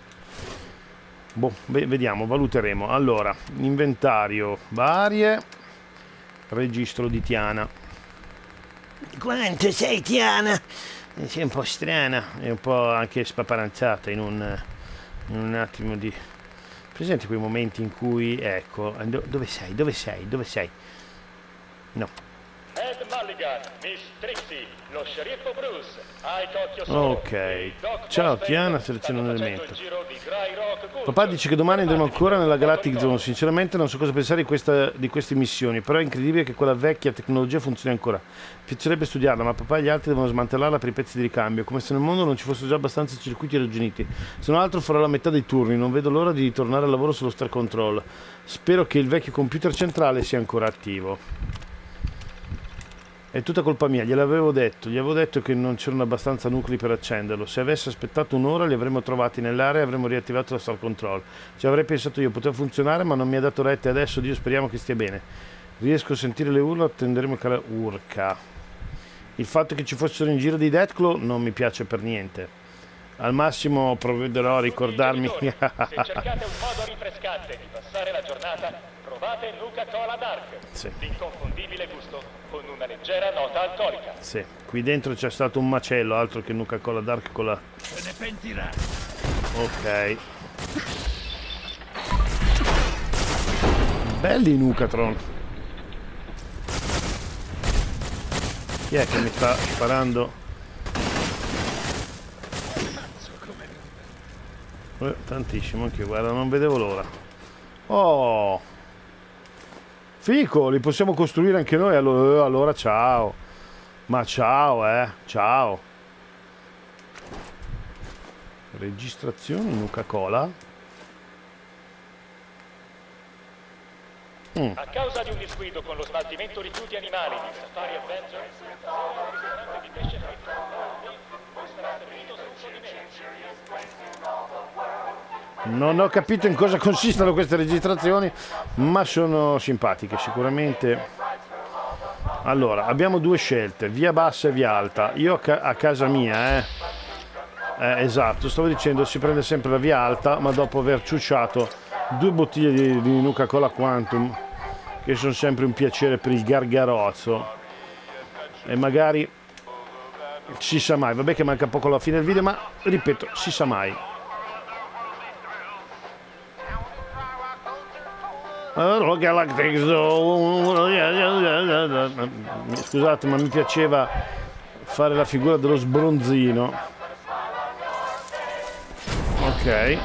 [SPEAKER 1] Boh, vediamo, valuteremo. Allora, inventario varie, registro di Tiana. Quanto sei Tiana? Sei un po' strana e un po' anche spaparanzata in un un attimo di presenti quei momenti in cui ecco dove sei dove sei dove sei no.
[SPEAKER 4] Ed Mulligan Miss Trixie lo sceriffo Bruce.
[SPEAKER 1] Ok. ciao Tiana seleziono un elemento papà dice che domani andremo ancora nella Galactic Zone. Sinceramente non so cosa pensare di, questa, di queste missioni però è incredibile che quella vecchia tecnologia funzioni ancora. Piacerebbe studiarla ma papà e gli altri devono smantellarla per i pezzi di ricambio come se nel mondo non ci fossero già abbastanza circuiti raggiuniti se non altro farò la metà dei turni non vedo l'ora di tornare al lavoro sullo Star Control. Spero che il vecchio computer centrale sia ancora attivo è tutta colpa mia, gliel'avevo detto, gli avevo detto che non c'erano abbastanza nuclei per accenderlo. Se avesse aspettato un'ora li avremmo trovati nell'area e avremmo riattivato la Star Control. Ci avrei pensato io, poteva funzionare ma non mi ha dato retta e adesso Dio speriamo che stia bene. Riesco a sentire le urla, attenderemo che la urca. Il fatto che ci fossero in giro di Deathclaw non mi piace per niente. Al massimo provvederò a ricordarmi...
[SPEAKER 4] Se cercate un modo rinfrescante di passare la giornata, provate Nuka Cola Dark.
[SPEAKER 1] Sì.
[SPEAKER 4] L'inconfondibile gusto una leggera nota alcolica.
[SPEAKER 1] Sì, qui dentro c'è stato un macello, altro che Nuka Cola Dark con la...
[SPEAKER 5] Se ne pentirà.
[SPEAKER 1] Ok. Belli Nukatron. Chi è che mi sta sparando? Eh, tantissimo anche guarda, non vedevo l'ora. Oh! Fico, li possiamo costruire anche noi, allora, allora ciao. Ma ciao, eh, ciao. Registrazione Nuca Cola.
[SPEAKER 4] Mm. A causa di un disguido con lo smaltimento rifiuti animali di Safari Adventure,
[SPEAKER 1] Non ho capito in cosa consistono queste registrazioni, ma sono simpatiche sicuramente. Allora, abbiamo due scelte, via bassa e via alta. Io a, ca- a casa mia, eh. eh, esatto, stavo dicendo si prende sempre la via alta, ma dopo aver ciucciato due bottiglie di, di Nuca Cola Quantum, che sono sempre un piacere per il gargarozzo. E magari si sa mai, vabbè che manca poco alla fine del video, ma ripeto, si sa mai. Scusate, ma mi piaceva fare la figura dello sbronzino. Ok.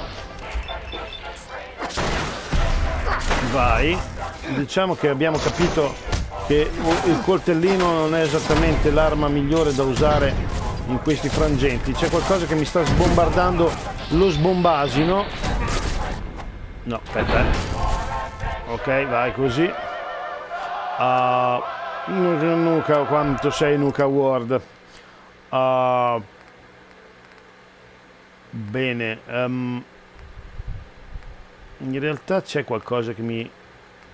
[SPEAKER 1] Vai. Diciamo che abbiamo capito che il coltellino non è esattamente l'arma migliore da usare in questi frangenti. C'è qualcosa che mi sta sbombardando lo sbombasino. No, aspetta. Eh. Ok, vai così. Uh, Nuka, quanto sei Nuka Ward? Uh, bene. ehm, in realtà c'è qualcosa che mi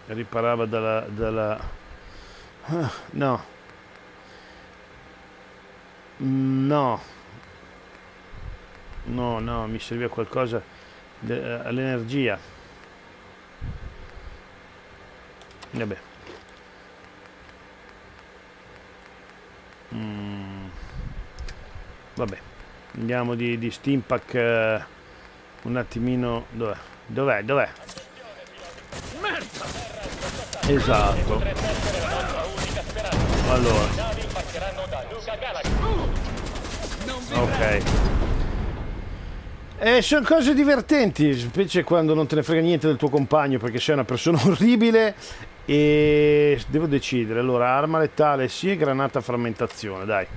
[SPEAKER 1] riparava dalla... dalla... No. No. No, no, mi serviva qualcosa de- all'energia. Vabbè. Mm. Vabbè. Andiamo di, di Steampack eh, un attimino. Dov'è? Dov'è? Dov'è? Esatto. Allora. Ok. E sono cose divertenti, specie quando non te ne frega niente del tuo compagno perché sei una persona orribile e devo decidere. Allora, arma letale sì e granata a frammentazione, dai.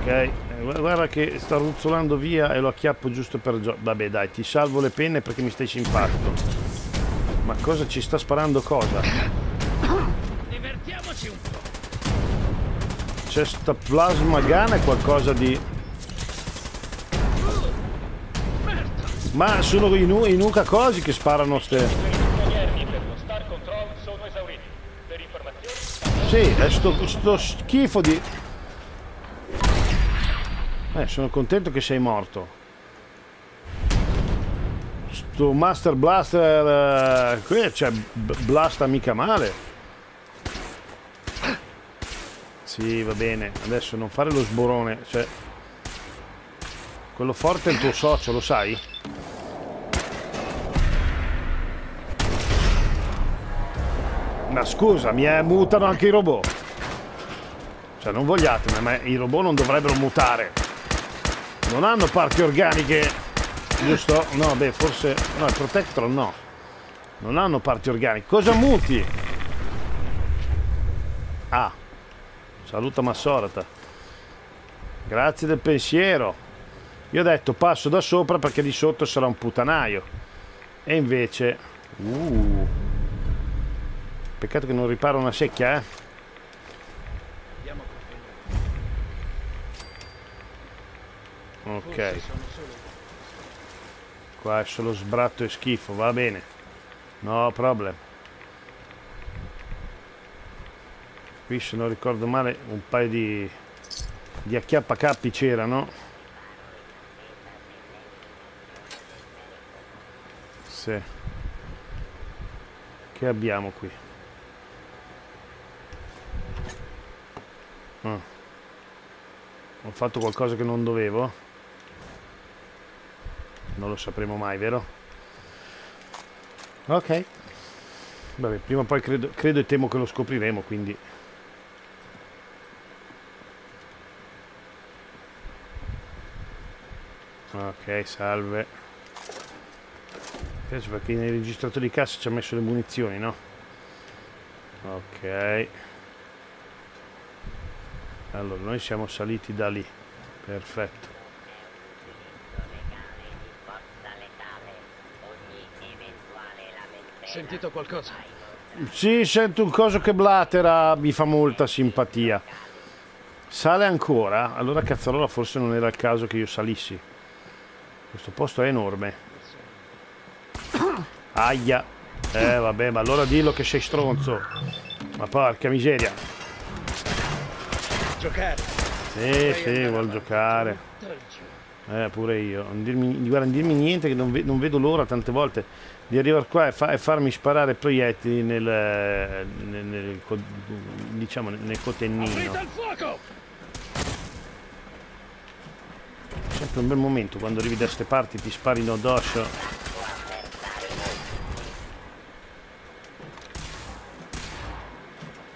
[SPEAKER 1] Ok, eh, gu- guarda che sta ruzzolando via e lo acchiappo giusto per gioco. Vabbè, dai, ti salvo le penne perché mi stai simpatico. Ma cosa ci sta sparando cosa?
[SPEAKER 5] Divertiamoci un po'.
[SPEAKER 1] C'è sta plasma gun è qualcosa di... Ma sono i, nu- i nuca cosi che sparano ste... Sì, è sto, sto schifo di... Eh, sono contento che sei morto. Sto Master Blaster... eh, qui cioè, b- blasta mica male. Sì, va bene. Adesso non fare lo sborone. Cioè... Quello forte è il tuo socio, lo sai? Ma scusa, mi eh, mutano anche i robot. Cioè, non vogliatemi, ma i robot non dovrebbero mutare. Non hanno parti organiche, giusto? No, beh, forse... No, il Protectron no. Non hanno parti organiche. Cosa muti? Ah. Saluta Massorata. Grazie del pensiero. Io ho detto passo da sopra perché di sotto sarà un putanaio. E invece... Uh. Peccato che non ripara una secchia, eh. Ok. Qua è solo sbratto e schifo, va bene. No problem. Qui se non ricordo male un paio di, di acchiappacappi c'erano. Sì. Che abbiamo qui? Ah. Ho fatto qualcosa che non dovevo? Non lo sapremo mai, vero? Ok. Vabbè, prima o poi credo, credo e temo che lo scopriremo, quindi... Ok, salve. Piace perché nei registratori di cassa ci ha messo le munizioni, no? Ok. Allora, noi siamo saliti da lì. Perfetto.
[SPEAKER 5] Sentito qualcosa?
[SPEAKER 1] Sì, sento un coso che blatera, mi fa molta simpatia. Sale ancora? Allora cazzarola forse non era il caso che io salissi. Questo posto è enorme. Aia. Eh vabbè, ma allora dillo che sei stronzo. Ma porca miseria.
[SPEAKER 5] Giocare.
[SPEAKER 1] Sì, sì, vuol giocare. Eh, pure io. Non dirmi, guarda, non dirmi niente che non, ve- non vedo l'ora tante volte di arrivare qua e, fa- e farmi sparare proiettili nel, nel, nel diciamo nel cotennino. Sempre un bel momento quando arrivi da queste parti ti sparino addosso.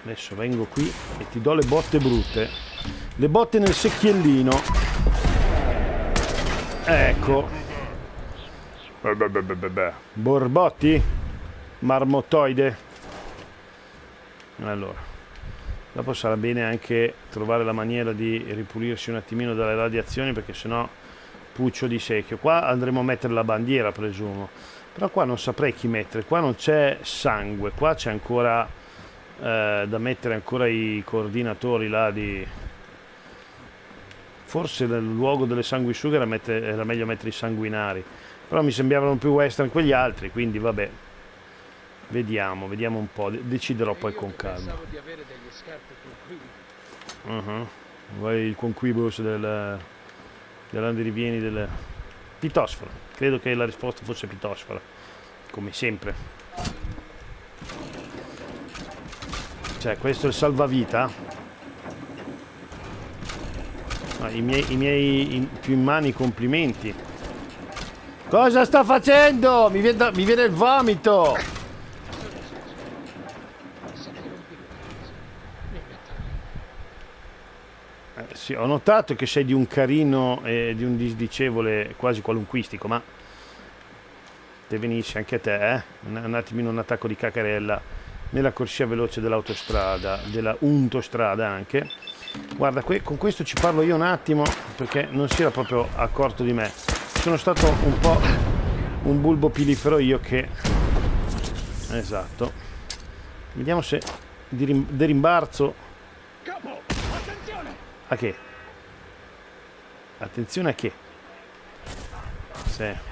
[SPEAKER 1] Adesso vengo qui e ti do le botte brutte. Le botte nel secchiellino. Ecco. Borbotti? Marmottoide? Allora. Dopo sarà bene anche trovare la maniera di ripulirsi un attimino dalle radiazioni perché sennò puccio di secchio. Qua andremo a mettere la bandiera, presumo. Però qua non saprei chi mettere. Qua non c'è sangue, qua c'è ancora eh, da mettere ancora i coordinatori là di... Forse nel luogo delle sanguisughe era, mette- era meglio mettere i sanguinari. Però mi sembravano più western quegli altri, quindi vabbè. Vediamo, vediamo un po'. de- Deciderò poi con calma.
[SPEAKER 5] Pensavo di avere degli scarpe.
[SPEAKER 1] Mhm. Vuoi il conquibus del, dell'andirivieni del pitosforo. Credo che la risposta fosse pitosfora, come sempre. Cioè, questo è il salvavita. Ah, I miei, i miei in- più immani complimenti. Cosa sta facendo? Mi viene, da- mi viene il vomito! Eh, sì, ho notato che sei di un carino e di un disdicevole quasi qualunquistico, ma te venisce anche a te, eh? Un, un attimino un attacco di cacarella nella corsia veloce dell'autostrada, della untostrada anche. Guarda, que- con questo ci parlo io un attimo perché non si era proprio accorto di me. Sono stato un po' un bulbo pilifero io che... Esatto. Vediamo se di rim- di rimbarzo
[SPEAKER 5] Capo, attenzione!
[SPEAKER 1] a che? Attenzione a che? Sì.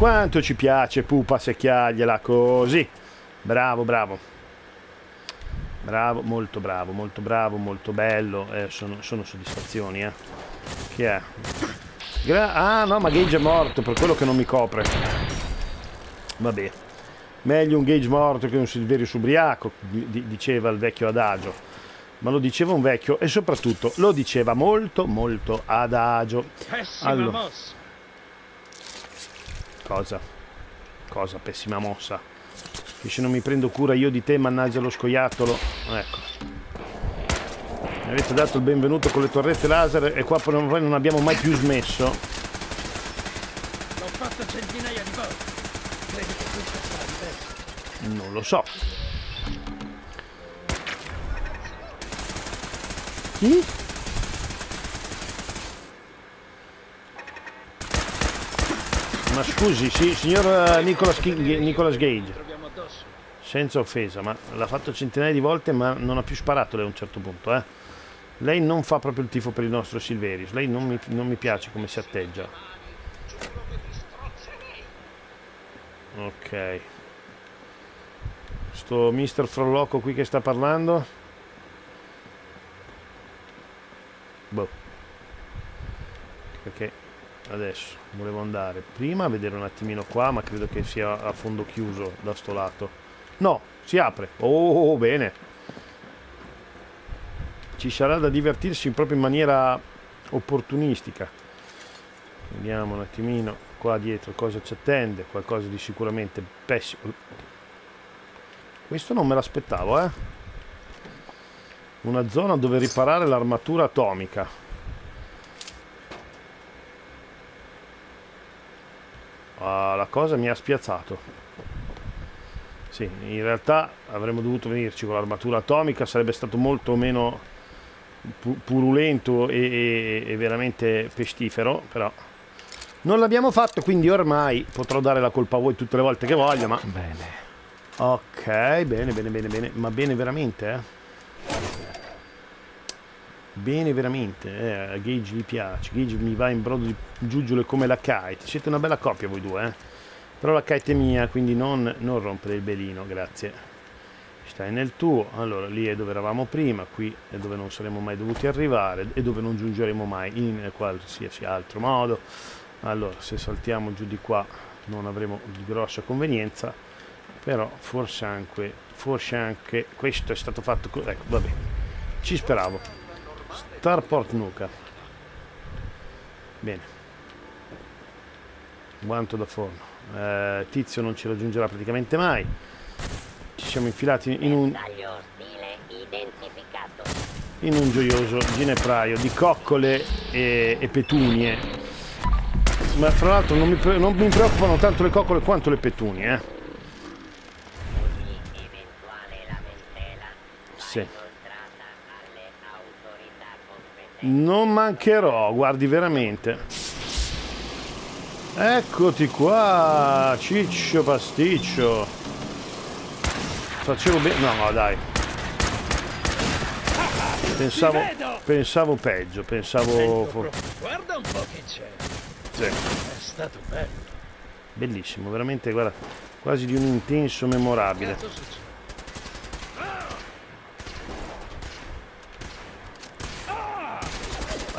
[SPEAKER 1] Quanto ci piace pupa secchiargliela così. Bravo, bravo. Bravo, molto bravo, molto bravo, molto bello. Eh, sono, sono soddisfazioni, eh. Che è? Gra- ah, no, ma Gage è morto, per quello che non mi copre. Vabbè. Meglio un Gage morto che un Silverius ubriaco, di- di- diceva il vecchio adagio. Ma lo diceva un vecchio e soprattutto lo diceva molto, molto adagio. Allora. Cosa? Cosa? Pessima mossa. Che se non mi prendo cura io di te, mannaggia lo scoiattolo. Ecco. Mi avete dato il benvenuto con le torrette laser e qua poi non- poi non abbiamo mai più smesso.
[SPEAKER 5] L'ho fatto centinaia di volte. Credi che questa sarà diversa?
[SPEAKER 1] Non lo so. Chi? Ma scusi, sì, signor eh, Nicolas, Nicolas Gage. Senza offesa, ma l'ha fatto centinaia di volte, ma non ha più sparato lei a un certo punto, eh. Lei non fa proprio il tifo per il nostro Silverius, lei non mi, non mi piace come si atteggia. Ok. Sto mister Frolloco qui che sta parlando. Boh. Perché adesso volevo andare prima a vedere un attimino qua, ma credo che sia a fondo chiuso da sto lato. No, si apre. Oh, bene. Ci sarà da divertirsi proprio in maniera opportunistica. Vediamo un attimino qua dietro cosa ci attende, qualcosa di sicuramente pessimo. Questo non me l'aspettavo, eh. Una zona dove riparare l'armatura atomica. Ah, la cosa mi ha spiazzato. Sì, in realtà avremmo dovuto venirci con l'armatura atomica, sarebbe stato molto meno pu- purulento e, e- e veramente pestifero, però non l'abbiamo fatto, quindi ormai potrò dare la colpa a voi tutte le volte che voglio, ma...
[SPEAKER 10] Bene.
[SPEAKER 1] Ok, bene, bene, bene, bene, ma bene veramente, eh? Bene veramente, eh, Gage gli piace, Gage mi va in brodo di giuggiole come la kite, siete una bella coppia voi due, eh? Però la kite è mia, quindi non, non rompere il belino, grazie. Stai nel tuo, allora lì è dove eravamo prima, qui è dove non saremmo mai dovuti arrivare e dove non giungeremo mai in qualsiasi altro modo. Allora, se saltiamo giù di qua non avremo di grossa convenienza, però forse anche, forse anche questo è stato fatto, co- ecco, va bene, ci speravo. Starport Nuka. Bene. Guanto da forno. Eh, tizio non ci raggiungerà praticamente mai. Ci siamo infilati in un, in un gioioso ginepraio di coccole e, e petunie. Ma fra l'altro non non mi preoccupano tanto le coccole quanto le petunie, eh. Sì. Non mancherò, guardi veramente. Eccoti qua, ciccio pasticcio. Facevo bene. No, no, dai. Pensavo, pensavo peggio, pensavo.
[SPEAKER 5] Guarda un po' che c'è.
[SPEAKER 1] sì.
[SPEAKER 5] È stato bello.
[SPEAKER 1] Bellissimo, veramente, guarda, quasi di un intenso memorabile.
[SPEAKER 5] Cazzo succede?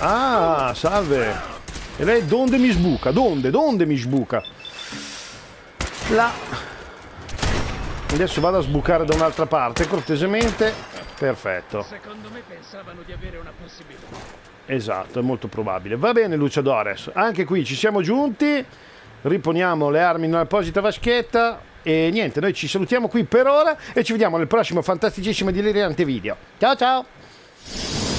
[SPEAKER 1] Ah, salve. E lei donde mi sbuca? Donde? Donde mi sbuca? Là. Adesso vado a sbucare da un'altra parte, cortesemente. Perfetto.
[SPEAKER 5] Secondo me pensavano di avere una possibilità.
[SPEAKER 1] Esatto, è molto probabile. Va bene, Luciadores. Anche qui ci siamo giunti. Riponiamo le armi in un'apposita vaschetta. E niente, noi ci salutiamo qui per ora e ci vediamo nel prossimo fantasticissimo e delirante video. Ciao ciao!